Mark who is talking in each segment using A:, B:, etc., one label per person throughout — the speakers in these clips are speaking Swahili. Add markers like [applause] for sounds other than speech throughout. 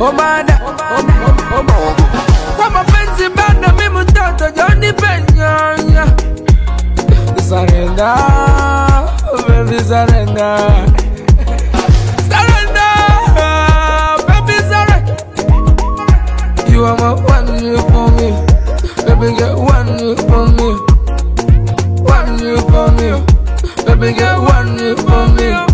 A: omada kwa mapenzi bado mi mtoto joni penyanya. Sarenda baby sarenda surrender, baby surrender. You are my one you for me, baby get one you for me, one you for me, baby get one you for me.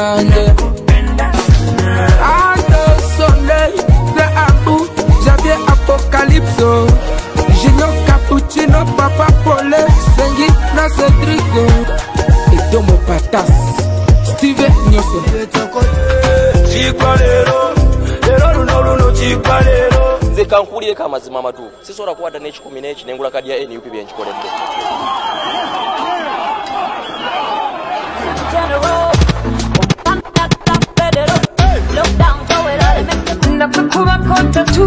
A: Wange Ado soleil de Abu, Javier Apocalypso Junior Cappuccino, Papa Pole, Sengi na Cedrico. Edomo Patas, Steve Nyoso.
B: Chikwa lero lero luno luno chikwa lero.
C: Nze kankuulireko amazima amatuufu sisobola kuwadda n'ekikumi n'eki nengula kadi ya nup byenkikoledde
D: nakukuba kota tu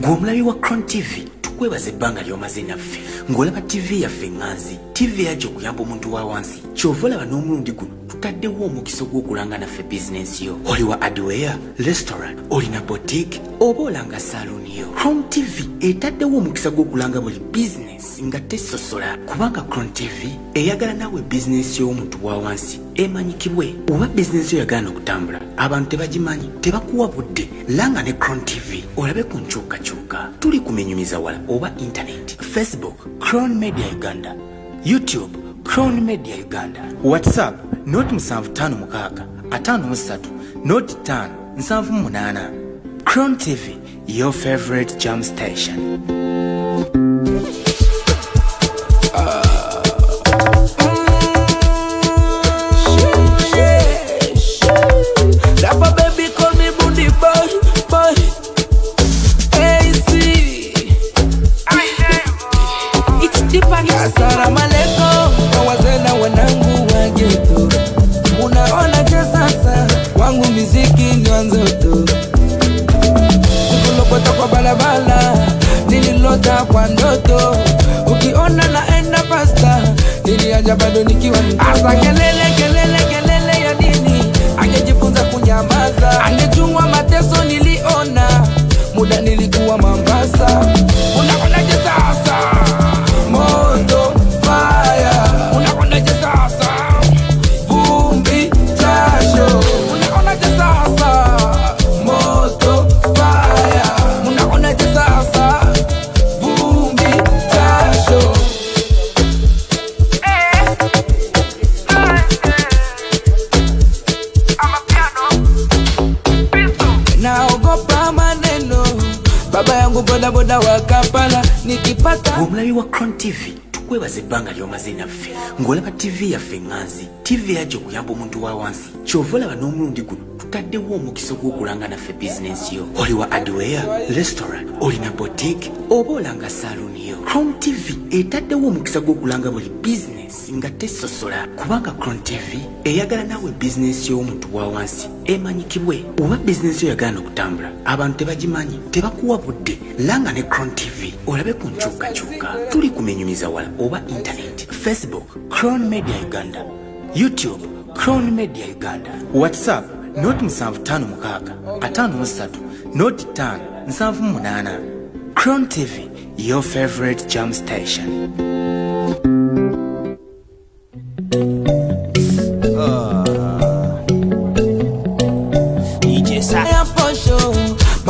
E: gw'omulabi wa cron tv tukwebaza ebbanga ly'omaze naffe ng'olaba tv yaffe ŋŋanzi tv yajja okuyamba omuntu wa wansi. Kyova olaba n'omulundi guno tutaddewo omukisa gw'okulanga naffe bizinensi yo. Oli wa adware restaurant olina boutique oba olanga saluuni yo. Cron tv etaddewo omukisa gw'okulanga buli bizinensi nga tesosola. Kubanga cron tv eyagala naawe bizinensi y'omuntu wa wansi emanyikibwe. Oba bizinensi yo yagala n'okutambula abantu tebagimanyi tebakuwa budde. Langa ne cron tv olabe ku nkyukakyuka. Tuli kumenyumiza wala oba intaneti facebook cron media uganda. Youtube crown media uganda whatsapp noti musanvu Tanu mukaaga Atanu mu ssatu noti ttaano Munana. crown tv your favorite jam station lyomaze naffe ng'olaba tv yaffe ŋŋanzi tv yajja okuyamba omuntu wa wansi. Kyova olaba n'omulundi guno tutaddewo omukisa ogw'okulanga naffe bizinensi yo. Oli wa adware restaurant olina boutique oba olanga saaluuni yo. Crom tv etaddewo omukisa gw'okulanga buli bizinensi nga tesosola kubanga crom tv eyagala naawe bizinensi y'omuntu wa wansi emanyikibwe. Oba bizinensi yo yagala n'okutambula abantu tebagimanyi tebakuwa budde. Langa ne cron tv olabe ku nkyukakyuka. Tuli kumenyumiza wala oba intaneti facebook cron media uganda youtube cron media uganda whatsapp noti 7556 noti 5 78 cron tv your favorite jam station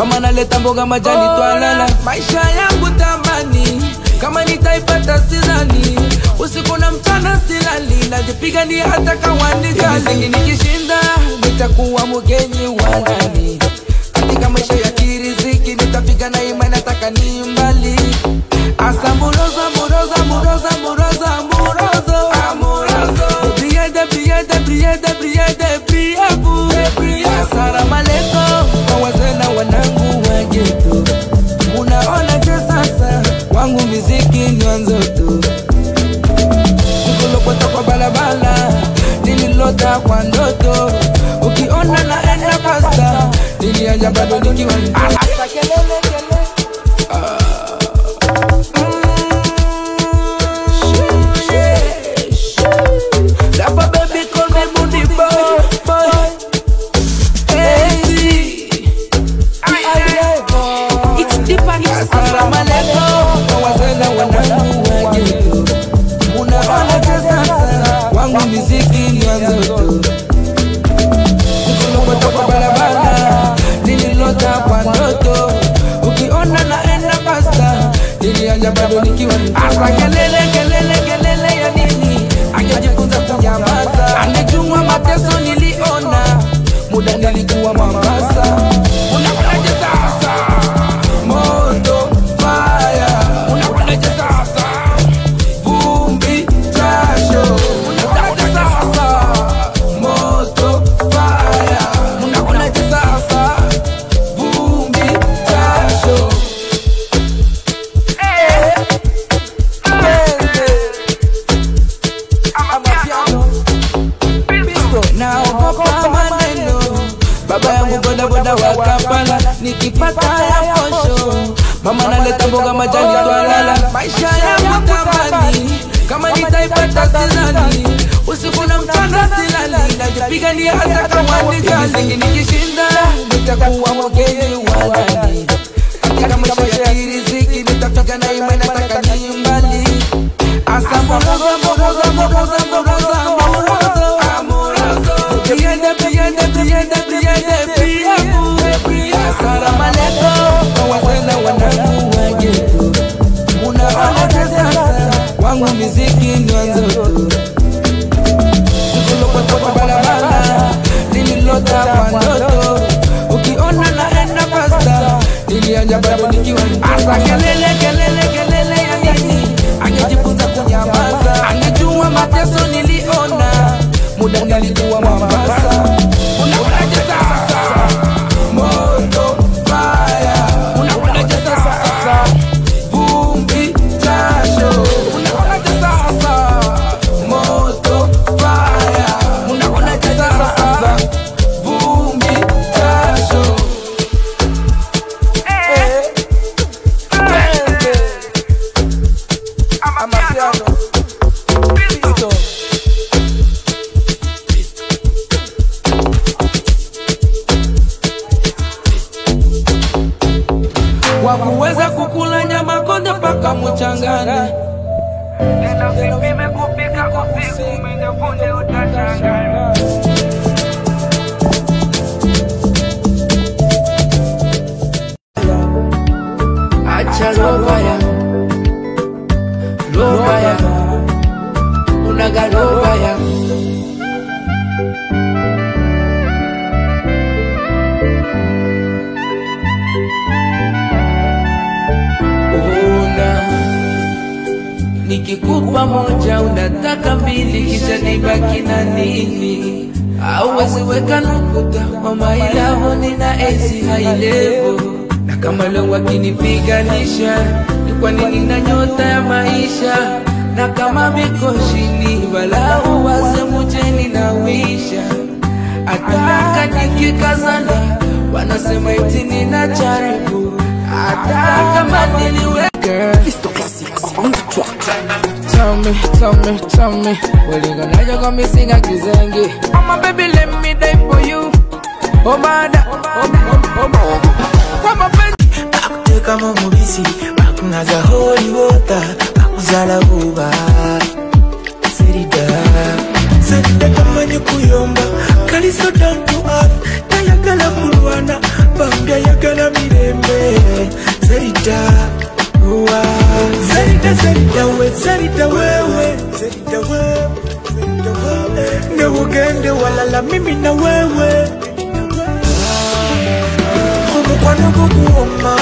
A: mama naleta mboga majani twalala maisha yangu tamani kama nitaipata sidhani. Usiku na mchana silali najipigania hata kawanikali nikishinda nitakuwa mgenyi wa ndani. Katika maisha ya kiriziki nitafika na ima nataka ni mbali. Asa muroza muroza muroza muroza murozo amurozo briede briede briede briede nililota kwa ndoto. Ukiona naenda pasta nilianja bado nikiwa kelele kelele nilianja bado nikiwa asa kelele kelele kelele ya nini? Angejifunza kunyamaza angejua mateso niliona muda nilikuwa Mombasa nitakuwa mgeni wa ndani katika maisha nilianja bado nikiwa asa kelele kelele kelele ya nini angejifunza kunyamaza angejua mateso niliona. Muda nilikuwa Mombasa kama leo wakinipiganisha ni kwa nini na nyota ya maisha? Na kama vikoshini walau waze mujeni na wisha. Ataka nikikazana wanasema iti nina jaribu hata kama niliwe Tell me, tell me, tell me Wali you gonna you got me sing a kizengi? Oh my baby, let me die for you. Oh my oh oh oh oh my baby
F: bakuteka mu mubisi bakunaza holy water bakuzala buba. Serida kuyomba. Kaliso down to earth tayagala kulwana. Bambya yagala mirembe. Serida uwa. Serida serida we serida wewe serida wewe serida wewe ne ugende walala mimi na wewe. Omukwano gukuwoma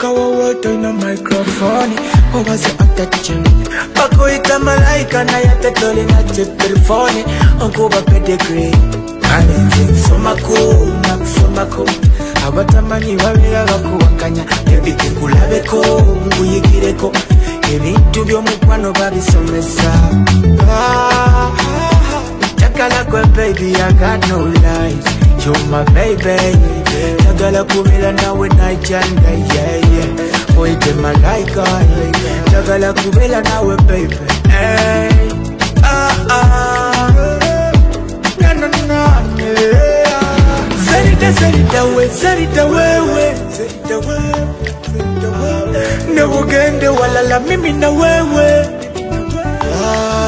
F: eddoboozi wote ina mikrofoni obaze atacen bakuita malaika naye ate tolina telefoni. Onkuba pedigre alenze nsomako kuu abatamanyi babe abakuwakanya ebikenkulabeko nkuyigireko ebintu by'omukwano babisomesa Ah, njagala gwe baby I got no lies. You're my baby njagala kubeera nawe najjanda yeye oyite malayika njagala kubeera nawe baby. Zerida zerida we zerida wewe nebugende walala mimi na wewe. Ah.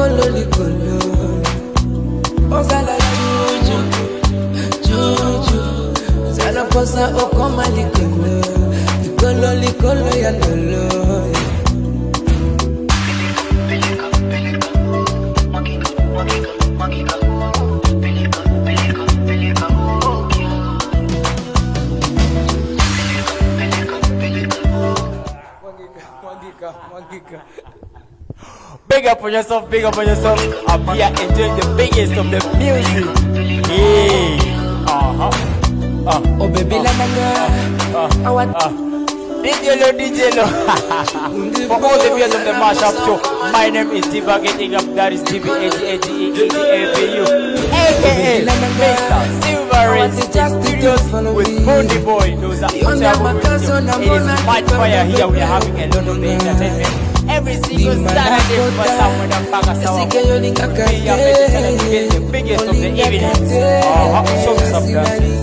A: kololikolo ozala likolo likolo likolo ya.
G: Big up on yourself, big up on yourself. I'm here enjoying the biggest of the music. Yeah. Uh-huh. Uh,
H: Oh baby la manga, I want
G: DJ Lo, DJ Lo. [laughs] For all the viewers of the mashup show, my name is Diva Getting Up. That is D-B-A-G-A-G-E-E-D-A-V-U. AKA Mr. Silver Studios with Bondi Boy. Those are It is much fire here. We are having a lot of entertainment. Every single Saturday for someone and Paka Sawa. We are getting the biggest of the evenings. Uh-huh. Show me some dance.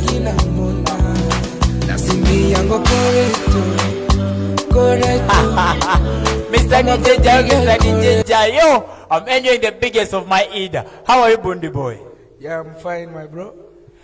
H: nasimbi yango koreto koreto
G: Mr. DJ Jai, Mr. DJ Jai. Yo, I'm enjoying the biggest of my Eid. How are you, Bondi Boy?
H: yeah i'm fine my bro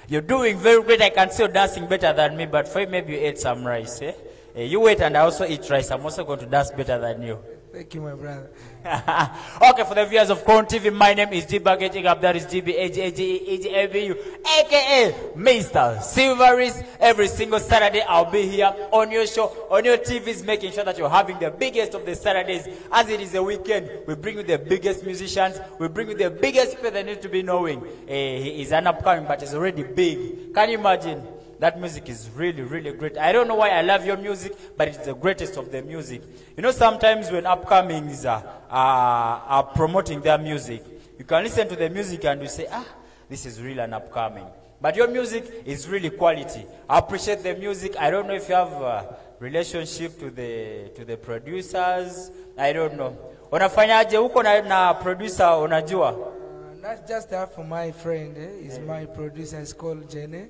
G: You're doing very great. I can see you dancing better than me, but for you, maybe you ate some rice. Eh? Eh, you wait and I also eat rice. I'm also going to dance better than you.
H: Thank you my brother [laughs]
G: okay, for the viewers of Corn TV, my name is Getting Up. That is D-B-A-G-A-G-E-E-G-A-V-U, aka Mr. Silveris. Every single Saturday, I'll be here on your show, on your TVs, making sure that you're having the biggest of the Saturdays. As it is a weekend, we bring you the biggest musicians. We bring you the biggest people that need to be knowing. Eh, he is an upcoming, but he's already big. Can you imagine? That music is really, really great. I don't know why I love your music, but it's the greatest of the music. You know, sometimes when upcomings are, are, are promoting their music, you can listen to the music and you say, ah, this is really an upcoming. But your music is really quality. I appreciate the music. I don't know if you have a relationship to the, to the producers. I don't know. Unafanyaje huko na, na producer unajua?
H: Uh, not just that for my friend eh? he's my producer it's called Jenny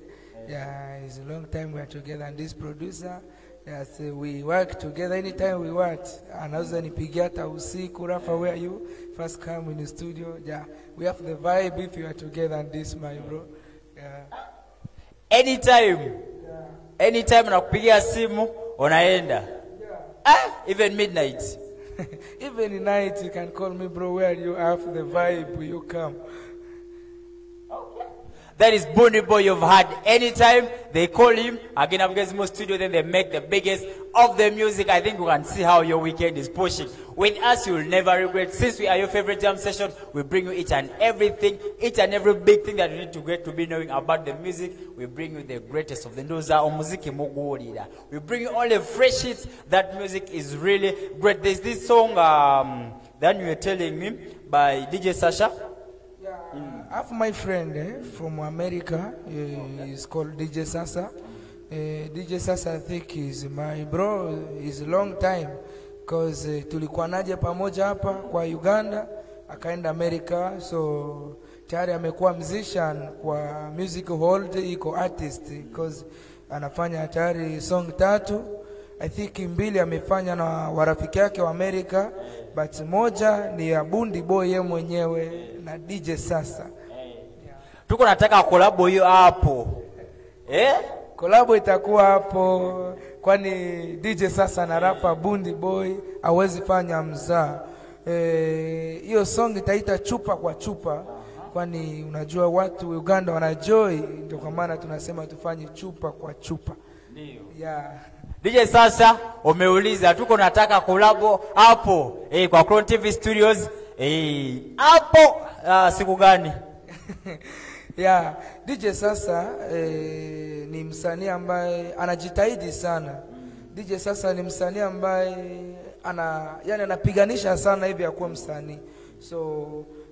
H: yeah. It's a long time we are together. And this producer yes we work together. Anytime we work anaweza nipigia hata usiku. Rafa where are you? First come in the studio. Yeah we have the vibe if you are together and this my bro. Yeah.
G: Anytime. Anytime nakupigia simu unaenda. Ah, even midnight. [laughs]
H: Even night you can call me bro where are you? I have the vibe. You come
G: that is Bunny Boy you've had anytime they call him again up Gizmo studio then they make the biggest of the music. I think you can see how your weekend is pushing. With us you'll never regret. Since we are your favorite jam session we bring you each and everything each and every big thing that you need to get to be knowing about the music. We bring you the greatest of the ndoza omuziki muguwulira we bring you all the fresh hits that music is really great. There's this song um, that you were telling me by DJ Sasha
H: have my friend eh, from America. Uh, he's called DJ Sasa. Uh, DJ Sasa I think is my bro. Is long time because uh, tulikuwa naje pamoja hapa kwa Uganda, akaenda America, so tayari amekuwa musician kwa music hold, iko artist cause anafanya tayari song tatu I think mbili amefanya na warafiki yake wa America, but moja ni ya Bundi Boy ye mwenyewe na DJ Sasa.
G: Tuko nataka kolabo hiyo hapo eh?
H: Kolabo itakuwa hapo, kwani DJ Sasa na rapa Bundi Boy hawezi fanya mzaa. Eh, Hiyo song itaita chupa kwa chupa, kwani unajua watu Uganda wanajoi, ndio kwa maana tunasema tufanye chupa kwa chupa. Yeah.
G: DJ sasa umeuliza tuko nataka kolabo hapo eh, kwa Crown TV Studios eh, hapo ah, siku gani? [laughs]
H: yeah, DJ sasa eh, ni msanii ambaye anajitahidi sana. DJ sasa ni msanii ambaye ana yani anapiganisha sana hivi ya kuwa msanii, so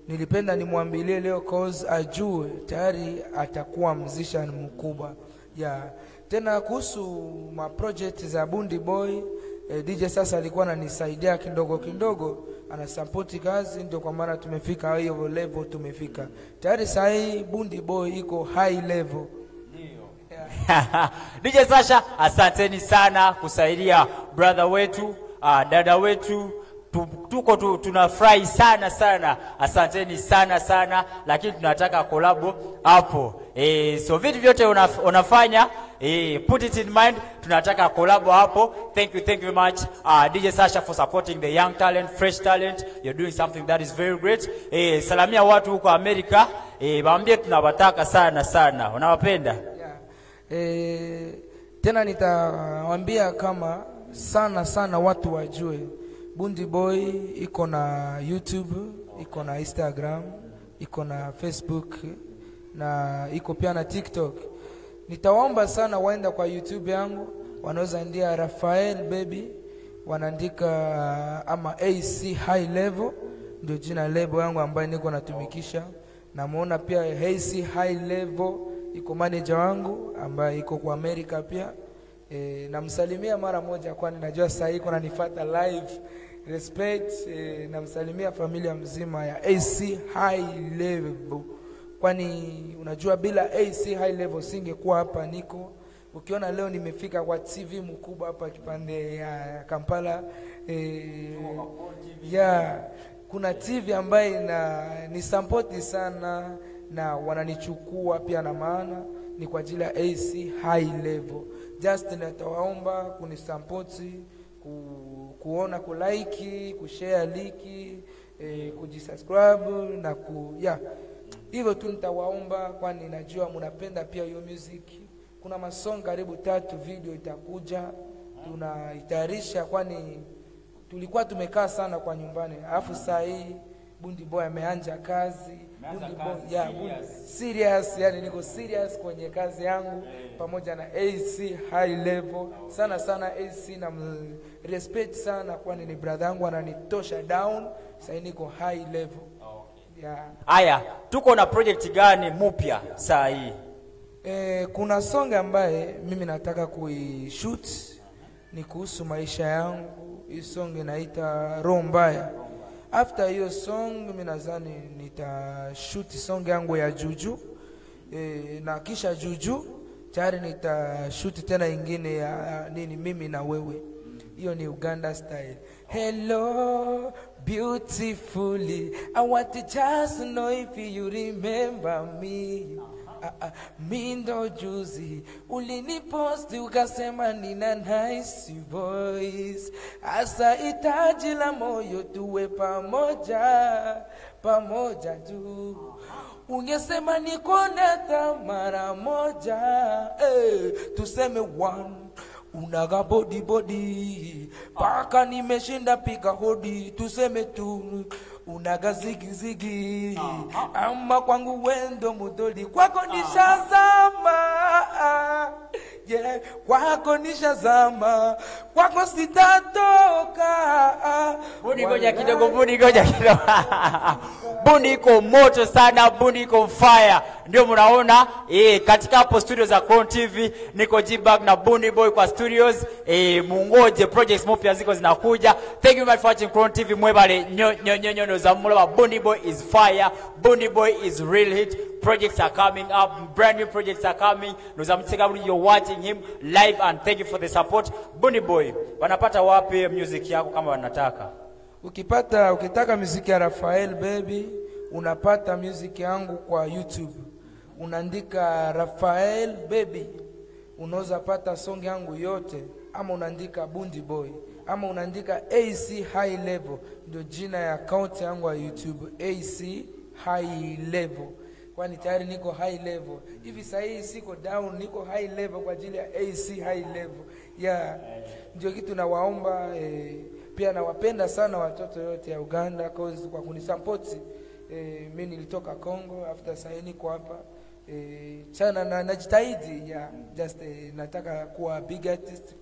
H: nilipenda nimwambilie leo cause ajue tayari atakuwa musician mkubwa yeah. Tena kuhusu ma project za Bundi Boy eh, DJ sasa alikuwa ananisaidia kidogo kidogo, anasapoti kazi, ndio kwa maana tumefika hiyo level tumefika. Tayari. Saa hii Bundi Boy iko high level.
G: DJ [laughs] Sasha, asanteni sana kusaidia brother wetu, uh, dada wetu. Tu, tuko tu, tunafurahi sana sana, asanteni sana sana, lakini tunataka kolabo hapo. E, so vitu vyote unaf, unafanya e, put it in mind, tunataka kolabo hapo. Thank you, thank you very much uh, DJ Sasha for supporting the young talent, fresh talent. You're doing something that is very great. Eh, salamia watu huko Amerika, e, waambie tunawataka sana sana, unawapenda
H: Yeah. Eh, tena nitawambia kama sana sana watu wajue Bundi Boy iko na YouTube, iko na Instagram, iko na Facebook na iko pia na TikTok. Nitawaomba sana waenda kwa YouTube yangu, wanaweza ndia Rafael Baby, wanaandika ama AC High Level, ndio jina lebo yangu ambayo niko natumikisha. Namuona pia AC High Level iko manager wangu ambaye iko kwa Amerika pia. E, namsalimia mara moja, kwani najua saa hii kuna live respect. E, namsalimia familia mzima ya AC High Level, kwani unajua bila AC High Level singekuwa hapa niko. Ukiona leo nimefika kwa TV mkubwa hapa kipande ya Kampala e, ya kuna TV ambayo na ni sapoti sana na wananichukua pia, na maana ni kwa ajili ya AC High Level. Just natawaomba kunisapoti ku, kuona kulike, kushare liki eh, kujisubscribe na ku yeah. Hivyo tu nitawaomba, kwani najua mnapenda pia hiyo music. Kuna masong karibu tatu video itakuja, tunaitayarisha, kwani tulikuwa tumekaa sana kwa nyumbani, alafu saa hii Bundi Boy ameanja kazi. Bundi Boy, yeah, Bundi, serious. Yani niko serious kwenye kazi yangu. Pamoja na AC high level. Sana sana. AC na respect sana, kwani ni brother yangu ananitosha down. Sasa niko high level
G: Haya, tuko na project gani mupya saa hii?
H: E, kuna song ambaye mimi nataka kuishoot ni kuhusu maisha yangu. Hii song inaita Roho Mbaya. After hiyo song mimi nadhani nitashoot song yangu ya Juju e, na kisha Juju tayari nitashoot tena ingine ya nini, mimi na wewe. Hiyo ni Uganda style. Hello beautifully, I want to just know if you remember me. Ah, ah, mi ndo juzi. Uliniposti ukasema nina nice voice, asa hitaji la moyo tuwe pamoja pamoja tu, ungesema nikone hata mara moja. Hey, tuseme one unaga body body. Paka nimeshinda piga hodi. Tuseme tu unaga zigizigi ama kwangu wendo mudoli kwako nishazama. Yeah, kwako nishazama. Kwako sitatoka.
G: Buni goja kidogo, buni goja kidogo. [laughs] buni iko moto sana, buniko iko fire. Ndio mnaona eh, katika hapo studio za Crown TV niko G-Bag na Bunny Boy kwa studios. Eh, mungoje projects mpya ziko zinakuja. Thank you very much for watching Crown TV. Mwebale nyo nyo nyo nyo za mulaba Bunny Boy is fire. Bunny Boy is real hit. Projects are coming up. Brand new projects are coming. Nozamteka you're watching him live and thank you for the support. Bunny Boy, wanapata wapi music yako kama wanataka?
H: Ukipata ukitaka muziki ya Rafael Baby, unapata music yangu kwa YouTube, unaandika Rafael Baby, unaweza pata songi yangu yote, ama unaandika Bundi Boy, ama unaandika AC High Level, ndio jina ya account yangu ya YouTube, AC High Level, kwani tayari niko high level. Hivi. Sasa hii siko down, niko high level kwa ajili ya AC High Level. Yeah. Ndio kitu nawaomba eh, pia nawapenda sana watoto yote ya Uganda cause kwa kunisupport eh, mimi nilitoka Congo after sasa niko hapa eh, chana na najitahidi ya just eh, nataka kuwa big artist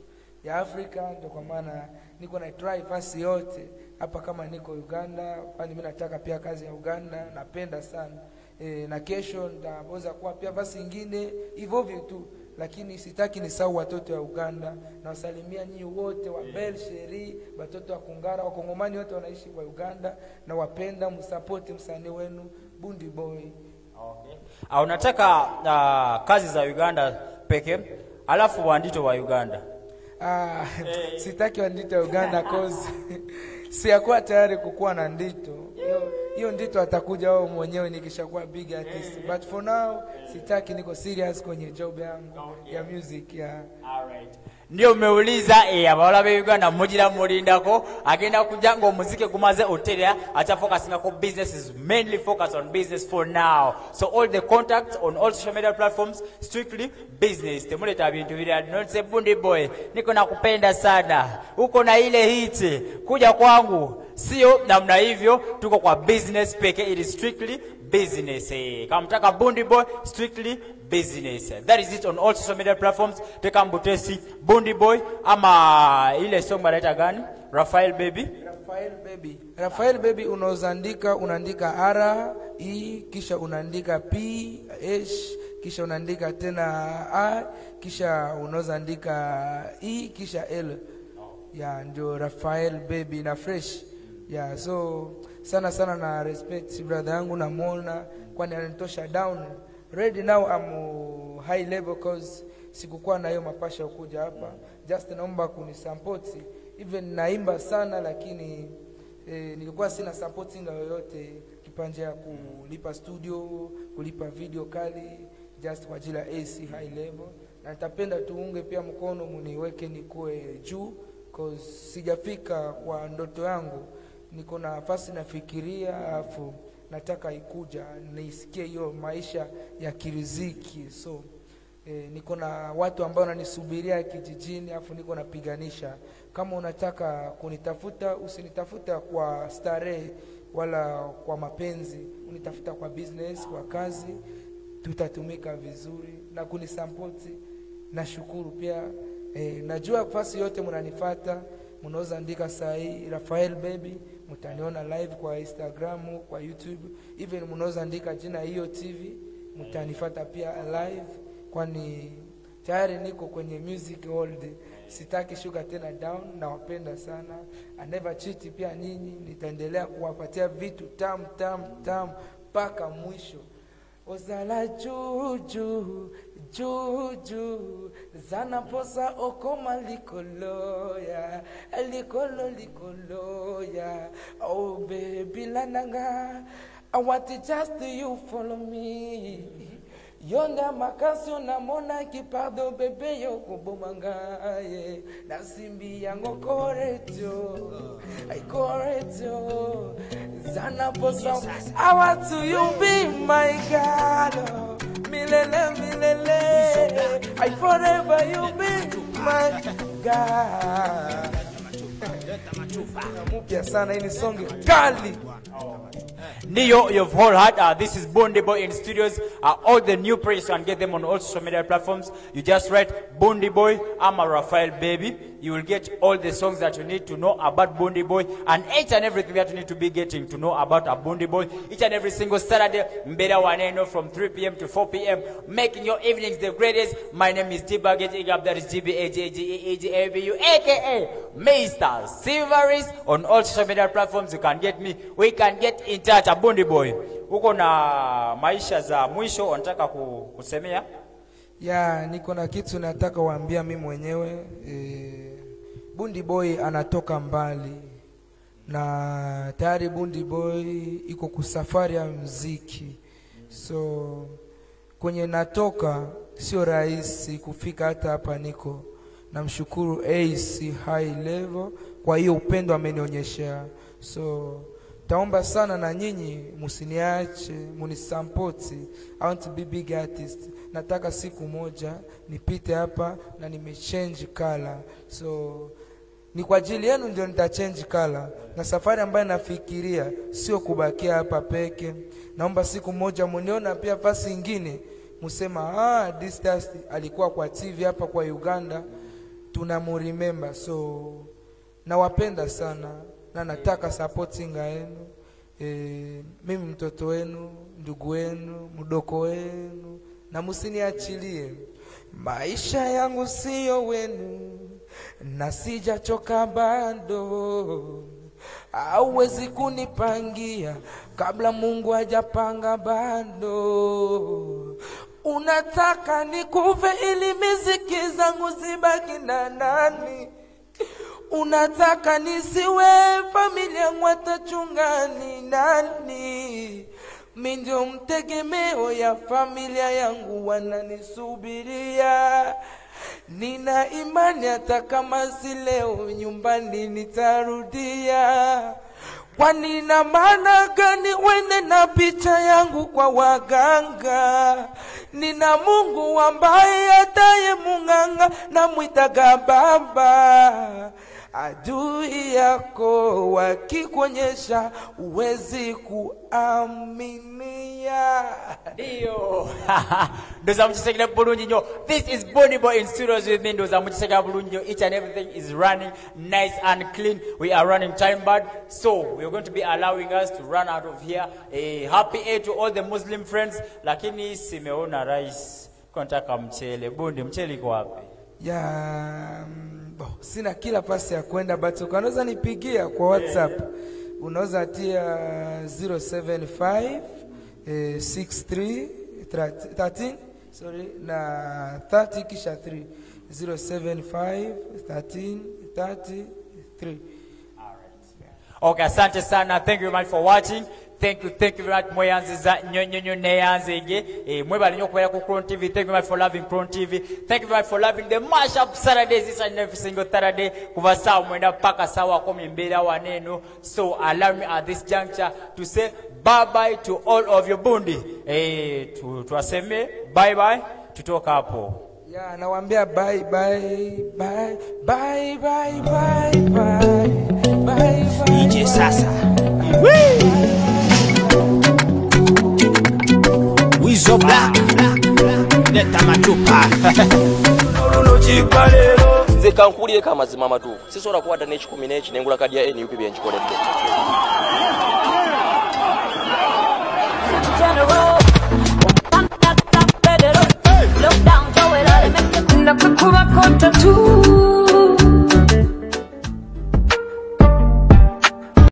H: ya Afrika, ndio kwa maana niko na try fasi yote hapa kama niko Uganda, kwani mimi nataka pia kazi ya Uganda, napenda sana e, na kesho nitaweza kuwa pia fasi nyingine hivyo hivyo tu, lakini sitaki nisahau watoto wa Uganda. Nawasalimia nyinyi wote wa Belsheri, watoto wa Kungara, wakongomani wote wanaishi kwa Uganda, na wapenda msapoti msanii wenu Bundi Boy.
G: Ah, unataka uh, kazi za Uganda peke alafu wandito wa uganda.
H: Ah, hey. [laughs] sitaki wandito wa Uganda cause [laughs] siyakuwa tayari kukuwa na ndito. Hiyo ndito atakuja wao mwenyewe nikishakuwa big artist. But for now sitaki niko serious kwenye job yangu okay. ya music ya
G: ndio umeuliza eh, abawala be uganda mugira mulindako agenda kuja ng'omuzike gumaze oterera acha focusinga ku business is mainly focused on business for now. So all the contacts on all social media platforms strictly business. Temuleta bintu bira nonse bundi boy niko nakupenda sana. Uko na ile hiti kuja kwangu sio namna hivyo tuko kwa business peke it is strictly business Come kama mtaka bundi boy strictly business that is it on all social media platforms teka mbutesi bundi boy ama ile song banaita gani rafael baby
H: Rafael Baby. Rafael Baby unozandika, unaandika R E kisha unandika P H kisha unandika tena A kisha unozandika E kisha L. Ya ndio Rafael Baby na fresh. Yeah, so sana sana na respect brother yangu namwona kwani ananitosha down. Ready now I'm uh, high level cause sikukuwa na hiyo mapasha kuja hapa. Just naomba kunisupport even naimba sana lakini eh, nilikuwa sina supporting yoyote kipande ya kulipa studio kulipa video kali just kwa ajili ya AC high level na nitapenda tuunge pia mkono muniweke nikuwe juu cause sijafika kwa ndoto yangu niko na nafasi nafikiria alafu nataka ikuja nisikie hiyo maisha ya kiriziki. So E, niko na watu ambao wananisubiria kijijini afu niko napiganisha. Kama unataka kunitafuta, usinitafuta kwa starehe wala kwa mapenzi, unitafuta kwa business, kwa kazi, tutatumika vizuri na kunisapoti. Nashukuru pia. E, najua fasi yote mnanifata, mnaweza andika saa hii Rafael Baby, mtaniona live kwa Instagram, kwa YouTube, even mnaweza andika jina hiyo TV, mtanifata pia live kwani tayari niko kwenye music world, sitaki shuka tena down. Nawapenda sana, I never cheat. Pia nyinyi nitaendelea kuwapatia vitu tam tam tam mpaka mwisho. Ozala juju juju. Zana posa okoma likoloya likolo likoloya. Oh baby lananga I want it just you follow me yo nde makasi namonaki pardo bebe yo kobomanga ye nasimbi yango koretio ai koretio eza na posa awa to you be my god milele milele ai forever you be my god mpya sana ini songe kali oh.
G: Neo, you've all heard. Uh, this is Bondi Boy in studios. Uh, all the new projects you can get them on all social media platforms. You just write Bondi Boy. I'm a Raphael baby. You will get all the songs that you need to know about Bondi Boy and each and everything that you need to be getting to know about a Bondi Boy. Each and every single Saturday, Mbeda Waneno from 3 p.m. to 4 p.m. Making your evenings the greatest. My name is T-Baggage Igab. That is G-B-A-G-A-G-A-G-A-B-U, aka Mr. Silveris. On all social media platforms, you can get me. We can get in touch. Boy. Uko na maisha za mwisho unataka kusemea?
H: ya niko na kitu nataka waambia mi mwenyewe e, Bundi Boy anatoka mbali na tayari Bundi Boy iko kusafari ya mziki, so kwenye natoka sio rahisi kufika hata hapa niko. Namshukuru AC High Level kwa hiyo upendo amenionyeshea so taomba sana na nyinyi musiniache, munisampoti. I want to be big artist. Nataka siku moja nipite hapa na nimechange kala, so ni kwa ajili yenu ndio nitachange kala, na safari ambayo nafikiria sio kubakia hapa peke. Naomba siku moja muniona pia fasi ingine, musema ah, this dust alikuwa kwa TV hapa kwa Uganda, tunamuremember. So nawapenda sana na nataka supportinga yenu. E, mimi mtoto wenu, ndugu wenu, mdoko wenu, na musiniachilie. Maisha yangu siyo wenu, na sijachoka bado. Hauwezi kunipangia kabla Mungu hajapanga bado. unataka nikuve ili miziki zangu zibaki na nani unataka nisiwe familia mwatachungani nani? Mi ndio mtegemeo ya familia yangu wananisubiria. Nina imani hata kama si leo nyumbani nitarudia. Kwani na maana gani wende na picha yangu kwa waganga? Nina mungu ambaye ataye mung'anga namwitaga baba adui yako wakikuonyesha uwezi kuaminia
G: Ndio. [laughs] Ndoza mukisekera bulungi nnyo. This is Bonnie Boy in studios with me. Ndoza mukisekera bulungi nnyo. Each and everything is running nice and clean. We are running time bad. So we are going to be allowing us to run out of here. A happy Eid to all the Muslim friends. Lakini simeona rais. Kontaka mchele. Bundi mchele iko wapi?
H: mm, sina kila pasi ya kwenda but ukanaweza nipigia kwa whatsapp. Unaweza tia 075 eh, 63 13 sorry na 30 kisha 3 075 13 33
G: Okay, asante sana. Thank you very much for watching. Thank you, thank you very much. Mweyanziza nyonyonyo neyanzege. Eh, mwebale nnyo okubeera ku Crown TV. Thank you very much for loving Crown TV. Thank you very much for loving the mashup Saturdays each and every single Saturday. Kuva saa mwenda paka saa kumi mbeera waneeno. So allow me at this juncture to say bye bye to all of you bundi. Eh, tu, tuwaseme bye bye. Tutoka hapo.
H: ya nawaambia bye bye bye bye bye bye bye bye bye
E: ije sasa wizo black. Leta matupa
B: luno kigwa leero
C: nze kankuulireko amazima amatuufu sisobola kuwadda n'ekikumi n'eki nengula kadi ya nup bye nkikoledde.
D: General.